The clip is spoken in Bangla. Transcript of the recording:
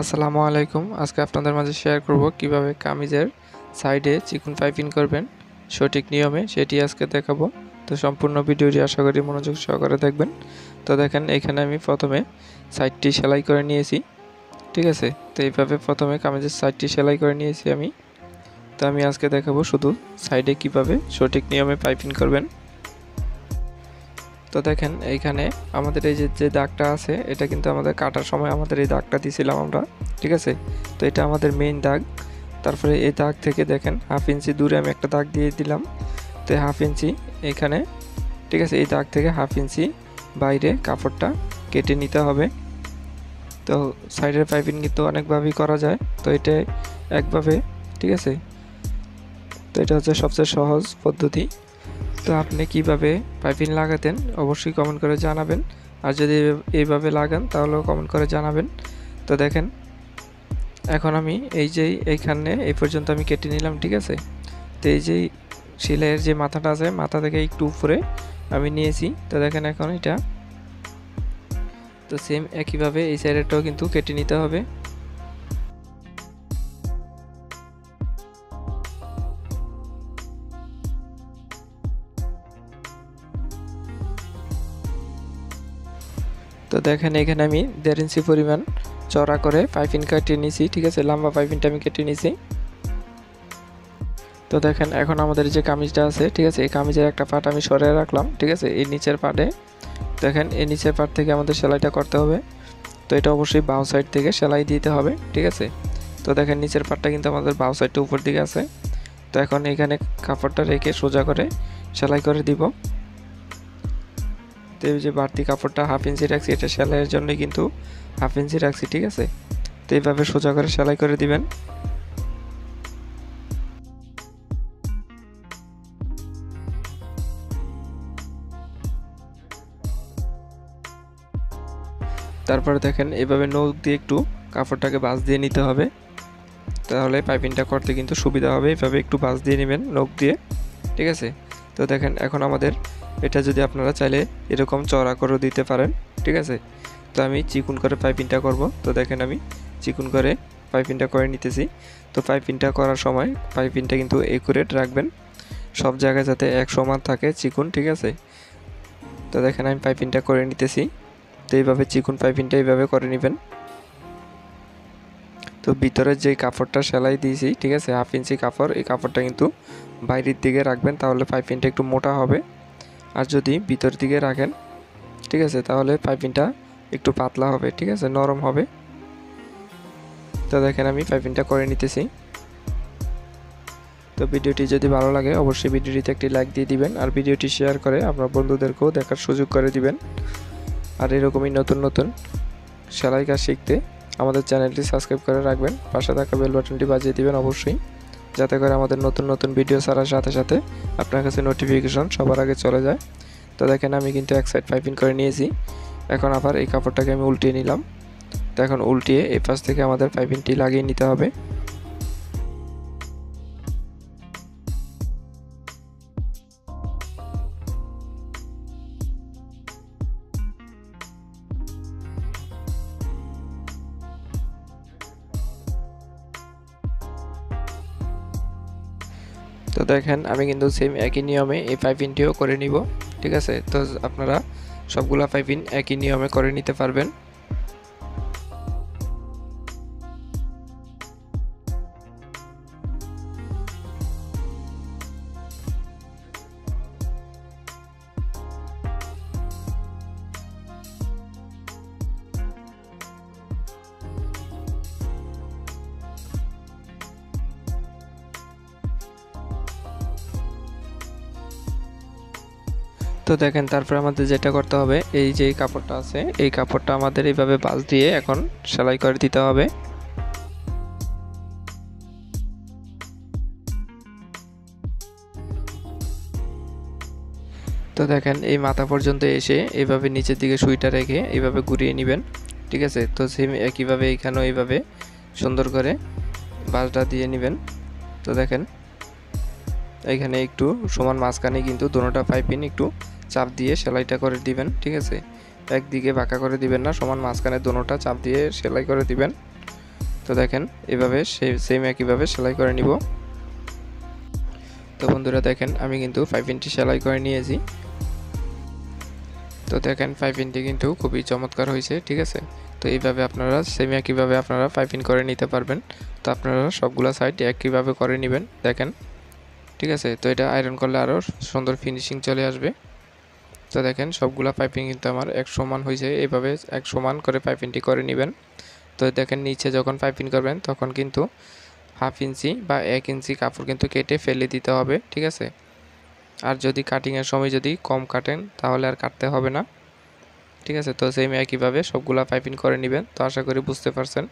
আসসালামু আলাইকুম। আজকে আপনাদের মাঝে শেয়ার করব কীভাবে কামিজের সাইডে চিকন পাইপিং করবেন। সঠিক নিয়মে সেটি আজকে দেখাবো। তো সম্পূর্ণ ভিডিওটি আশা করি মনোযোগ সহকারে দেখবেন। তো দেখেন, এখানে আমি প্রথমে সাইডটি সেলাই করে নিয়েছি। ঠিক আছে? তো এইভাবে প্রথমে কামিজের সাইডটি সেলাই করে নিয়েছি আমি। তো আমি আজকে দেখাবো শুধু সাইডে কীভাবে সঠিক নিয়মে পাইপিং করবেন। তো দেখেন, এইখানে আমাদের এই যে যে দাগটা আছে, এটা কিন্তু আমাদের কাটার সময় আমাদের এই দাগটা দিয়েছিলাম আমরা, ঠিক আছে? তো এটা আমাদের মেইন দাগ। তারপরে এই দাগ থেকে দেখেন হাফ ইঞ্চি দূরে আমি একটা দাগ দিয়ে দিলাম। তো হাফ ইঞ্চি এখানে, ঠিক আছে? এই দাগ থেকে হাফ ইঞ্চি বাইরে কাপড়টা কেটে নিতে হবে। তো সাইডের পাইপিং কিন্তু অনেকভাবেই করা যায়। তো এটা একভাবে, ঠিক আছে? তো এটা হচ্ছে সবচেয়ে সহজ পদ্ধতি। তো আপনি কীভাবে পাইপিং লাগাতেন? অবশ্যই কমেন্ট করে জানাবেন। আর যদি এইভাবে লাগান, তাহলেও কমেন্ট করে জানাবেন। তো দেখেন, এখন আমি এই যে এইখানে, এই পর্যন্ত আমি কেটে নিলাম, ঠিক আছে? তো এই যে সেলাইয়ের যে মাথাটা আছে, মাথা থেকে একটু উপরে আমি নিয়েছি। তো দেখেন এখন এটা। তো সেম একইভাবে এই সাইডেরটাও কিন্তু কেটে নিতে হবে। তো দেখেন এখানে আমি দেড় ইঞ্চি পরিমাণ চড়া করে পাইপিং কাটিয়ে নিয়েছি ঠিক আছে? লম্বা পাইপিংটা আমি কেটে নিয়েছি তো দেখেন এখন আমাদের যে কামিজটা আছে, ঠিক আছে? এই কামিজের একটা পাট আমি সরিয়ে রাখলাম, ঠিক আছে? এই নিচের পাটে। দেখেন, এই নিচের পাট থেকে আমাদের সেলাইটা করতে হবে। তো এটা অবশ্যই বাউ সাইড থেকে সেলাই দিতে হবে, ঠিক আছে? তো দেখেন, নিচের পাটটা কিন্তু আমাদের বাউ সাইডটা উপর দিকে আছে। তো এখন এখানে কাপড়টা রেখে সোজা করে সেলাই করে দিব। তো যে বাড়তি কাপড়টা হাফ ইঞ্চি রাখছি, এটা সেলাইয়ের জন্য কিন্তু হাফ ইঞ্চি রাখছি, ঠিক আছে? তো এইভাবে সোজা করে সেলাই করে দিবেন। তারপরে দেখেন, এভাবে নখ দিয়ে একটু কাপড়টাকে বাঁশ দিয়ে নিতে হবে। তাহলে পাইপিংটা করতে কিন্তু সুবিধা হবে। এভাবে একটু বাঁশ দিয়ে নেবেন নখ দিয়ে, ঠিক আছে? তো দেখেন, এখন আমাদের এটা যদি আপনারা চাইলে এরকম চড়া করে দিতে পারেন, ঠিক আছে? তো আমি চিকুন করে পাইপিংটা করব। তো দেখেন আমি চিকুন করে পাইপিংটা করে নিতেছি। তো পাইপিংটা করার সময় পাইপিংটা কিন্তু একুরেট রাখবেন। সব জায়গায় যাতে এক সমান থাকে চিকুন, ঠিক আছে? তো দেখেন আমি পাইপিংটা করে নিতেছি। তো এইভাবে চিকুন পাইপিংটা এইভাবে করে নেবেন। তো ভিতরের যে কাপড়টা সেলাই দিয়েছি, ঠিক আছে? হাফ ইঞ্চি কাপড়, এই কাপড়টা কিন্তু বাইরের দিকে রাখবেন, তাহলে পাইপিংটা একটু মোটা হবে। আর যদি ভিতর দিকে রাখেন, ঠিক আছে, তাহলে পাইপিংটা একটু পাতলা হবে, ঠিক আছে, নরম হবে। তো দেখেন আমি পাইপিংটা করে নিতেছি। তো ভিডিওটি যদি ভালো লাগে, অবশ্যই ভিডিওটিতে একটি লাইক দিয়ে দিবেন আর ভিডিওটি শেয়ার করে আপনার বন্ধুদেরকেও দেখার সুযোগ করে দিবেন। আর এরকমই নতুন নতুন সেলাই কাজ শিখতে আমাদের চ্যানেলটি সাবস্ক্রাইব করে রাখবেন। পাশে থাকা বেল বাটনটি বাজিয়ে দিবেন অবশ্যই। যাতে করে আমাদের নতুন নতুন ভিডিও ছাড়ার সাথে সাথে আপনার কাছে নোটিফিকেশন সবার আগে চলে যায়। তো দেখেন, আমি কিন্তু এক সাইড পাইপিং করে নিয়েছি। এখন আবার এই কাপড়টাকে আমি উল্টিয়ে নিলাম। তো এখন উল্টিয়ে এই পাশ থেকে আমাদের পাইপিংটি লাগিয়ে নিতে হবে। তো দেখেন, আমি কিন্তু সেম একই নিয়মে এই পাইপিংটিও করে নিব, ঠিক আছে? তো আপনারা সবগুলা পাইপিং একই নিয়মে করে নিতে পারবেন। তো দেখেন, তারপর আমাদের যেটা করতে হবে, এই যে কাপড়টা আছে, এই কাপড়টা আমাদের এইভাবে বাস দিয়ে এখন সেলাই করে দিতে হবে। তো দেখেন, এই মাথা পর্যন্ত এসে এইভাবে নিচের দিকে সুইটা রেখে এইভাবে ঘুরিয়ে নেবেন, ঠিক আছে? তো সেম একইভাবে এইখানেও এইভাবে সুন্দর করে বাসটা দিয়ে নেবেন। তো দেখেন এখানে একটু সমান মাঝখানে কিন্তু দোনোটা পাইপিং একটু চাপ দিয়ে সেলাইটা করে দিবেন, ঠিক আছে? একদিকে বাঁকা করে দিবেন না, সমান মাঝখানে দোনোটা চাপ দিয়ে সেলাই করে দিবেন। তো দেখেন, এভাবে সেম একইভাবে সেলাই করে নিব। তো বন্ধুরা দেখেন, আমি কিন্তু ফাইভ ইঞ্চি সেলাই করে নিয়েছি। তো দেখেন ফাইভ ইঞ্চি কিন্তু খুবই চমৎকার হয়েছে, ঠিক আছে? তো এইভাবে আপনারা সেম একইভাবে আপনারা ফাইভ ইন করে নিতে পারবেন। তো আপনারা সবগুলো সাইড একইভাবে করে নেবেন, দেখেন। ঠিক আছে? তো এটা আয়রন করলে আরও সুন্দর ফিনিশিং চলে আসবে। তো দেখেন, সবগুলা পাইপিং কিন্তু আমার এক সমান হয়েছে এইভাবে এক সমান করে পাইপিংটি করে নেবেন। তো দেখেন, নিচে যখন পাইপিং করবেন, তখন কিন্তু হাফ ইঞ্চি বা এক ইঞ্চি কাপড় কিন্তু কেটে ফেলে দিতে হবে, ঠিক আছে? আর যদি কাটিংয়ের সময় যদি কম কাটেন, তাহলে আর কাটতে হবে না। ঠিক আছে? তো সেম একইভাবে সবগুলা পাইপিং করে নেবেন। তো আশা করি বুঝতে পারছেন।